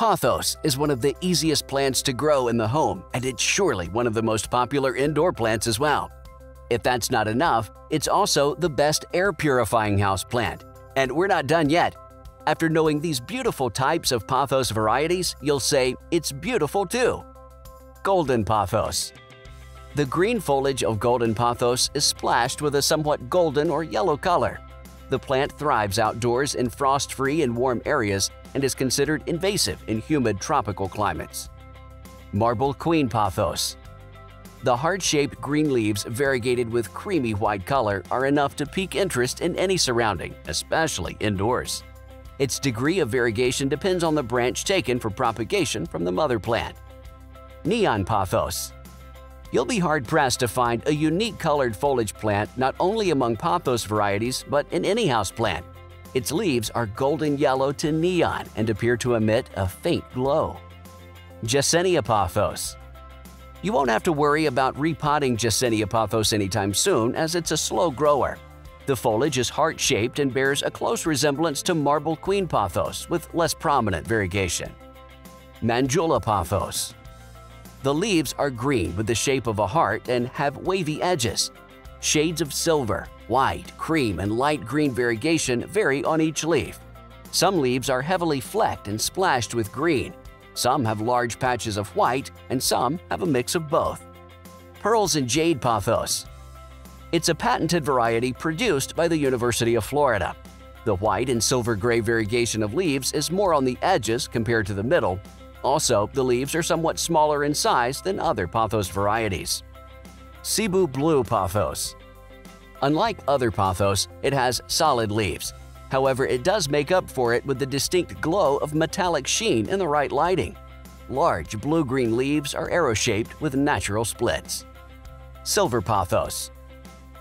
Pothos is one of the easiest plants to grow in the home, and it's surely one of the most popular indoor plants as well. If that's not enough, it's also the best air purifying house plant. And we're not done yet. After knowing these beautiful types of pothos varieties, you'll say, it's beautiful too. Golden Pothos The green foliage of golden pothos is splashed with a somewhat golden or yellow color. The plant thrives outdoors in frost-free and warm areas and is considered invasive in humid tropical climates. Marble Queen Pothos The heart-shaped green leaves variegated with creamy white color are enough to pique interest in any surrounding, especially indoors. Its degree of variegation depends on the branch taken for propagation from the mother plant. Neon Pothos You'll be hard-pressed to find a unique colored foliage plant not only among pothos varieties but in any house plant. Its leaves are golden yellow to neon and appear to emit a faint glow. Jessenia pothos You won't have to worry about repotting Jessenia pothos anytime soon as it's a slow grower. The foliage is heart-shaped and bears a close resemblance to marble queen pothos with less prominent variegation. Manjula pothos The leaves are green with the shape of a heart and have wavy edges. Shades of silver, white, cream, and light green variegation vary on each leaf. Some leaves are heavily flecked and splashed with green, some have large patches of white, and some have a mix of both. Pearls and Jade Pothos it's a patented variety produced by the University of Florida. The white and silver gray variegation of leaves is more on the edges compared to the middle. Also, the leaves are somewhat smaller in size than other pothos varieties. Cebu Blue Pothos Unlike other pothos, it has solid leaves. However, it does make up for it with the distinct glow of metallic sheen in the right lighting. Large blue-green leaves are arrow-shaped with natural splits. Silver Pothos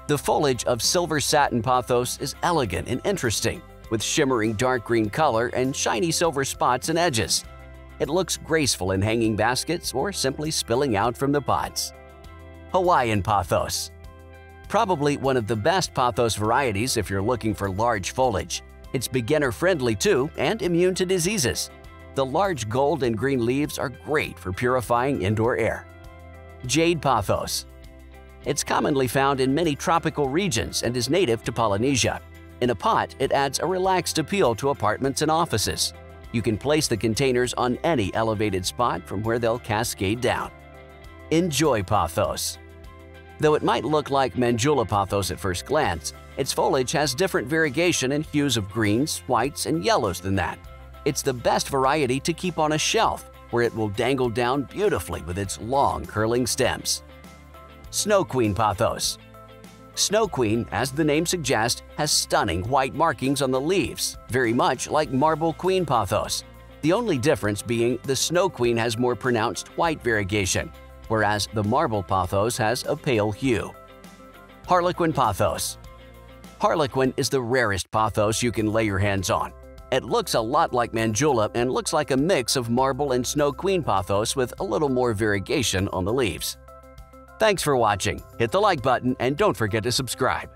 the foliage of silver satin pothos is elegant and interesting, with shimmering dark green color and shiny silver spots and edges. It looks graceful in hanging baskets or simply spilling out from the pots. Hawaiian Pothos Probably one of the best pothos varieties if you're looking for large foliage. It's beginner-friendly too and immune to diseases. The large gold and green leaves are great for purifying indoor air. Jade Pothos it's commonly found in many tropical regions and is native to Polynesia. In a pot, it adds a relaxed appeal to apartments and offices. You can place the containers on any elevated spot from where they'll cascade down. N'Joy pothos. Though it might look like Manjula pothos at first glance, its foliage has different variegation in hues of greens, whites, and yellows than that. It's the best variety to keep on a shelf, where it will dangle down beautifully with its long, curling stems. Snow Queen Pothos Snow Queen, as the name suggests, has stunning white markings on the leaves, very much like Marble Queen Pothos. The only difference being the Snow Queen has more pronounced white variegation, whereas the Marble Pothos has a pale hue. Harlequin Pothos Harlequin is the rarest pothos you can lay your hands on. It looks a lot like Manjula and looks like a mix of marble and snow queen pothos with a little more variegation on the leaves. Thanks for watching. Hit the like button and don't forget to subscribe.